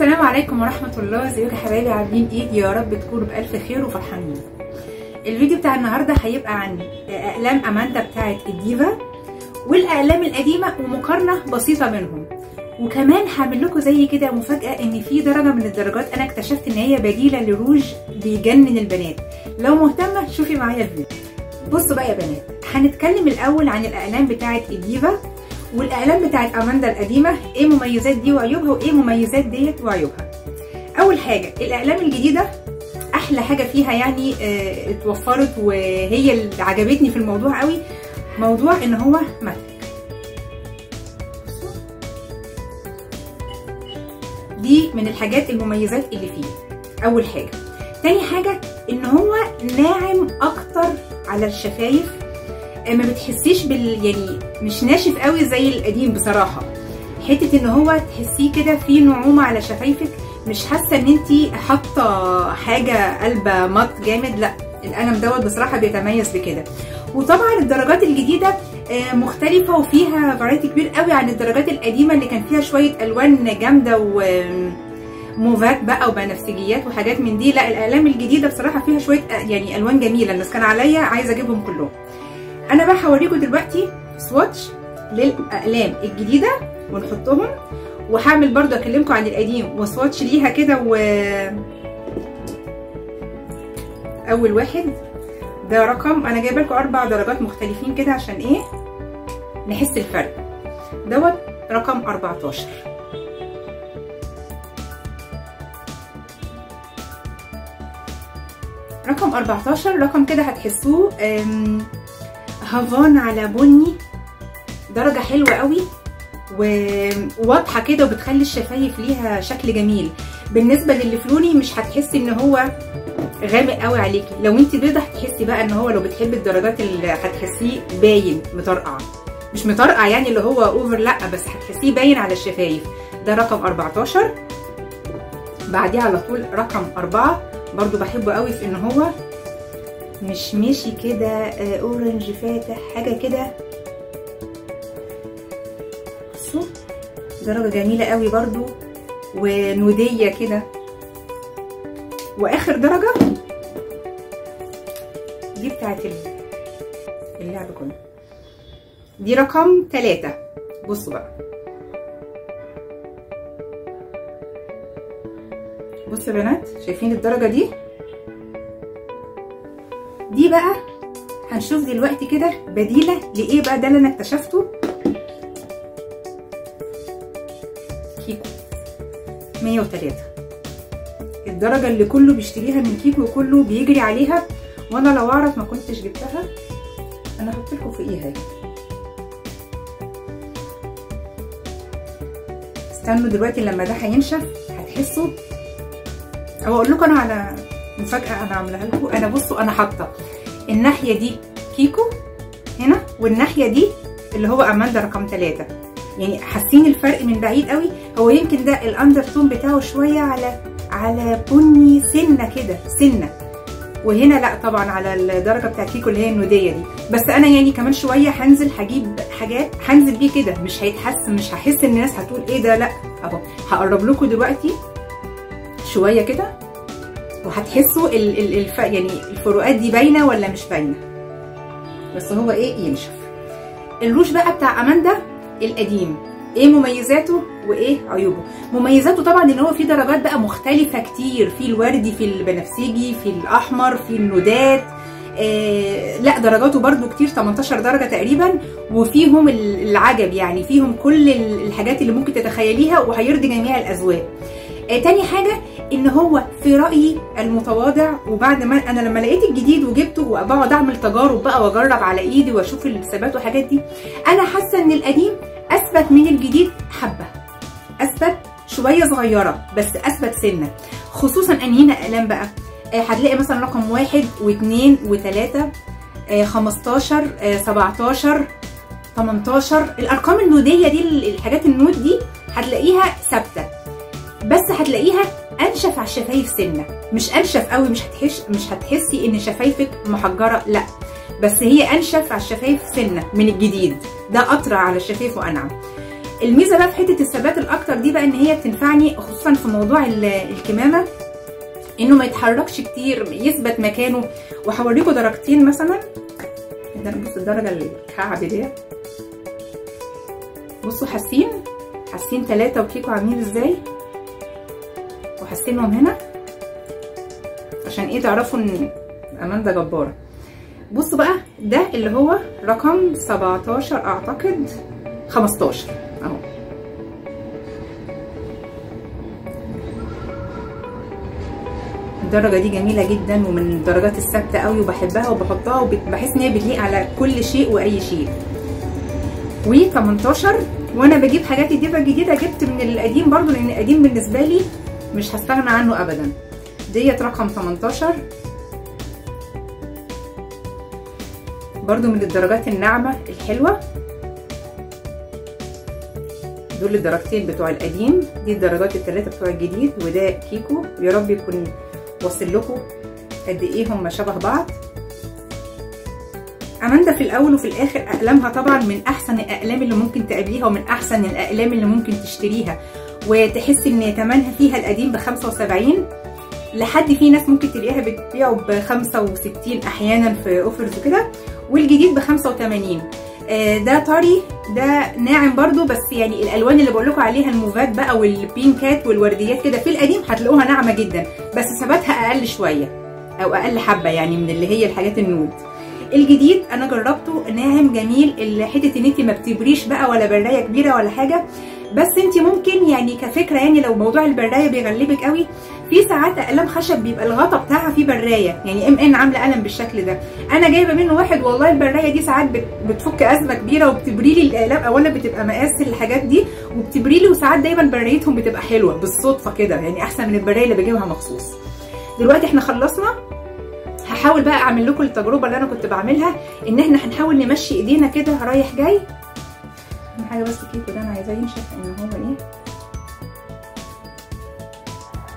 السلام عليكم ورحمة الله. ازيكم يا حبايبي؟ عاملين إيه؟ يا رب تكونوا بألف خير وفرحانين. الفيديو بتاع النهاردة هيبقى عن أقلام أماندا بتاعت الديفا والأقلام القديمة ومقارنة بسيطة بينهم. وكمان هعمل لكم زي كده مفاجأة إن في درجة من الدرجات أنا اكتشفت إن هي بديلة لروج بيجنن البنات. لو مهتمة شوفي معايا الفيديو. بصوا بقى يا بنات هنتكلم الأول عن الاقلام بتاعت الديفا والاقلام بتاعت أماندا القديمة إيه مميزات دي وعيوبها وإيه مميزات ديت وعيوبها. أول حاجة الاقلام الجديدة أحلى حاجة فيها يعني آه اتوفرت وهي اللي عجبتني في الموضوع قوي موضوع إن هو متك دي من الحاجات المميزات اللي فيه. أول حاجة. تاني حاجة إن هو ناعم أكتر على الشفايف ما بتحسيش بال يعني مش ناشف قوي زي القديم بصراحة. حتة إن هو تحسيه كده فيه نعومة على شفايفك مش حاسة إن انت حاطة حاجة قالبة مط جامد لأ القلم دوت بصراحة بيتميز بكده. وطبعا الدرجات الجديدة مختلفة وفيها variety كبير قوي عن الدرجات القديمة اللي كان فيها شوية ألوان جامدة وموفات بقى وبنفسجيات وحاجات من دي. لأ الأقلام الجديدة بصراحة فيها شوية يعني ألوان جميلة. الناس كان عليا عايزة أجيبهم كلهم. أنا بقى هوريكم دلوقتي سواتش للأقلام الجديدة ونحطهم. وهعمل برضو أكلمكم عن القديم. وسواتش ليها كده و أول واحد. ده رقم أنا جايبة لكم أربع درجات مختلفين كده عشان إيه؟ نحس الفرق. دوت رقم 14 رقم 14 رقم كده هتحسوه هافان على بني. درجة حلوة قوي وواضحة كده وبتخلي الشفايف ليها شكل جميل. بالنسبة للون مش هتحسي إن هو غامق قوي عليكي. لو انت بيضة هتحسي بقى إن هو لو بتحبي الدرجات اللي هتحسيه باين مطرقع مش مطرقع يعني اللي هو over لأ بس هتحسيه باين على الشفايف. ده رقم 14 بعديه على طول رقم 4 برضو بحبه قوي في إن هو مش ماشي كده اورنج فاتح حاجة كده. بصوا درجة جميلة قوي برضو ونوديه كده. وآخر درجة دي بتاعت اللعب كله. دي رقم ثلاثة بصوا بقى. بصوا يا بنات شايفين الدرجة دي؟ دي بقى هنشوف دلوقتي كده بديلة لإيه بقى ده اللي أنا اكتشفته. كيكو 103 الدرجة اللي كله بيشتريها من كيكو وكله بيجري عليها وأنا لو أعرف ما كنتش جبتها أنا هحط لكم في أهي. استنوا دلوقتي لما ده هينشف هتحسوا. أو أقول لكم أنا على مفاجأة أنا عاملاها لكم. أنا بصوا أنا حاطة الناحية دي كيكو هنا والناحية دي اللي هو أماندا رقم ثلاثة يعني حاسين الفرق من بعيد قوي. هو يمكن ده الأندر تون بتاعه شوية على على بني سنة كده سنة. وهنا لا طبعا على الدرجة بتاع كيكو اللي هي النودية دي. بس أنا يعني كمان شوية هنزل هجيب حاجات هنزل بيه كده. مش هيتحس مش هحس ان الناس هتقول إيه ده لا. اهو هقرب لكم دلوقتي شوية كده. وهتحسوا ال ال الف يعني الفروقات دي باينة ولا مش باينة. بس هو إيه ينشف. الروج بقى بتاع أماندا القديم. إيه مميزاته وايه عيوبه؟ مميزاته طبعا إن هو في درجات بقى مختلفة كتير. في الوردي في البنفسجي في الأحمر في النودات. آه لا درجاته برده كتير 18 درجة تقريبا. وفيهم العجب يعني فيهم كل الحاجات اللي ممكن تتخيليها وهيرضي جميع الأذواق. آه تاني حاجة إن هو في رأيي المتواضع وبعد ما أنا لما لقيت الجديد وجبته وبقعد أعمل تجارب بقى وأجرب على إيدي وأشوف الثبات والحاجات دي أنا حاسة إن القديم أثبت من الجديد حبة أثبت شوية صغيرة بس أثبت سنة خصوصا أن هنا اقلام بقى آه هتلاقي مثلا رقم واحد واثنين وثلاثة آه 15 آه 17 18 الأرقام النودية دي الحاجات ال nude دي هتلاقيها ثابتة. بس هتلاقيها أنشف على الشفايف سنة. مش أنشف قوي مش هتحس مش هتحسي إن شفايفك محجرة لأ. بس هي أنشف على الشفايف سنة من الجديد. ده أطرى على الشفايف وأنعم. الميزة بقى في حتة الثبات الأكتر دي بقى إن هي بتنفعني خصوصا في موضوع الكمامة إنه ما يتحركش كتير يثبت مكانه. وهوريكم درجتين مثلا. ده بص الدرجة الكعب دي. بصوا حاسين؟ حاسين ثلاثة وكيكو عاملين إزاي؟ وحاسينهم هنا؟ عشان إيه تعرفوا ان أماندا جبارة. بصوا بقى ده اللي هو رقم 17 أعتقد 15 أهو. الدرجة دي جميلة جدا ومن الدرجات الثابتة قوي وبحبها وبحطها وبحس إن هي بتليق على كل شيء وأي شيء. و18 وأنا بجيب حاجات جديدة جديدة جبت من القديم برضو لأن القديم بالنسبة لي مش هستغنى عنه ابدا. ديت رقم 18 برضو من الدرجات الناعمة الحلوة. دول الدرجتين بتوع القديم. دي الدرجات الثلاثه بتوع الجديد وده كيكو. يا رب يكون واصل لكم قد إيه هم شبه بعض. أماندا في الأول وفي الآخر أقلامها طبعا من أحسن الأقلام اللي ممكن تقابليها ومن أحسن الأقلام اللي ممكن تشتريها. وتحسي إن ثمنها فيها القديم ب 75 لحد في ناس ممكن تلاقيها بتبيعه ب 65 أحيانا في offers وكده والجديد ب 85 ده طري ده ناعم برضو بس يعني الألوان اللي بقول لكم عليها الموفات بقى والبينكات والورديات كده في القديم هتلاقوها ناعمة جدا بس ثباتها أقل شوية أو أقل حبة يعني من اللي هي الحاجات ال nude. الجديد أنا جربته ناعم جميل حتة إن انت ما بتبريش بقى ولا برايه كبيرة ولا حاجة. بس انت ممكن يعني كفكرة يعني لو موضوع البراية بيغلبك قوي في ساعات أقلام خشب بيبقى الغطا بتاعها فيه براية يعني إم إن عاملة قلم بالشكل ده. أنا جايبة منه واحد والله البراية دي ساعات بتفك أزمة كبيرة وبتبري لي الأقلام اولا بتبقى مقاس الحاجات دي وبتبري لي وساعات دايما برايتهم بتبقى حلوة بالصدفة كده يعني أحسن من البراية اللي بجيبها مخصوص. دلوقتي إحنا خلصنا. هحاول بقى أعمل لكم التجربة اللي أنا كنت بعملها إن إحنا هنحاول نمشي إيدينا كده رايح جاي. حاجة بس الكيكو ده أنا عايزاه ينشف إن هو إيه؟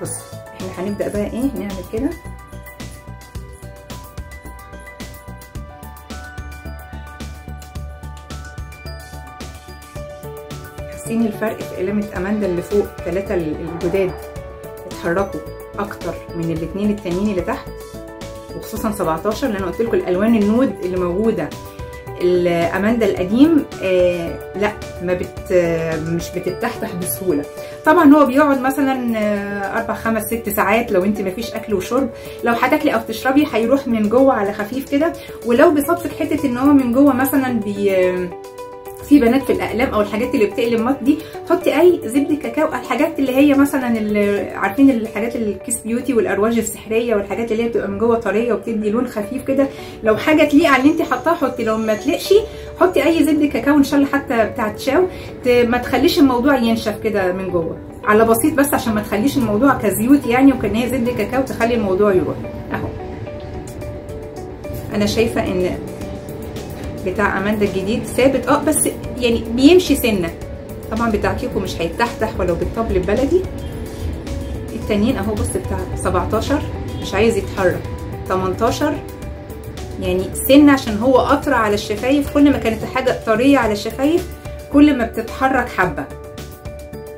بص إحنا هنبدأ بقى إيه؟ نعمل كده. حاسين الفرق في قلامه أماندا اللي فوق ثلاثة الجداد اتحركوا أكتر من الاثنين التانيين اللي تحت وخصوصا 17 لأن قلت لكم الألوان النود اللي موجودة. الأماندا القديم آه لا ما بت آه مش بتتفتح بسهولة. طبعا هو بيقعد مثلا آه أربع خمس ست ساعات لو أنت ما فيش أكل وشرب. لو هتاكلي أو تشربي هيروح من جوه على خفيف كده. ولو بيصادفك حتة إن هو من جوه مثلا بي في بنات في الأقلام أو الحاجات اللي بتقلب مط دي حطي أي زبدة كاكاو الحاجات اللي هي مثلا اللي عارفين الحاجات ال Kiss Beauty والارواج السحرية والحاجات اللي هي بتبقى من جوه طرية وبتدي لون خفيف كده. لو حاجة تليق على اللي انت حطاها حطي. لو ما تليقش حطي أي زبدة كاكاو إن شاء الله حتى بتاعت شاو. ما تخليش الموضوع ينشف كده من جوه. على بسيط بس عشان ما تخليش الموضوع كزيوت يعني وكأن هي زبدة كاكاو تخلي الموضوع يروح. أهو. أنا شايفة إن بتاع أماندا الجديد ثابت. آه بس يعني بيمشي سنة. طبعا بتاع كيكو مش هيتفتح ولو بالطبل البلدي. التانيين أهو بص بتاع 17 مش عايز يتحرك. 18 يعني سنة عشان هو أطرى على الشفايف. كل ما كانت الحاجة طرية على الشفايف كل ما بتتحرك حبة.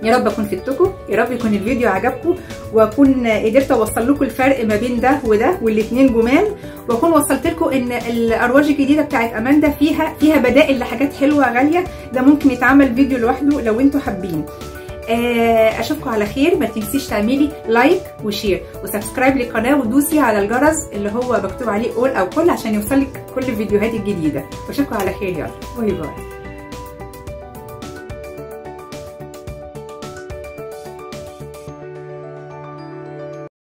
يا رب أكون فدتكم يا رب يكون الفيديو عجبكم وأكون قدرت أوصل لكم الفرق ما بين ده وده والاثنين جمال. وأكون وصلت لكم إن الارواج الجديدة بتاعت أماندا فيها فيها بدائل لحاجات حلوة غالية ده ممكن يتعمل فيديو لوحده لو أنتوا حابين. أشوفكم على خير ما تنسيش تعملي like و share و subscribe للقناة ودوسي على الجرس اللي هو مكتوب عليه all أو كل عشان يوصلك كل الفيديوهات الجديدة. واشوفكم على خير يلا. bye bye.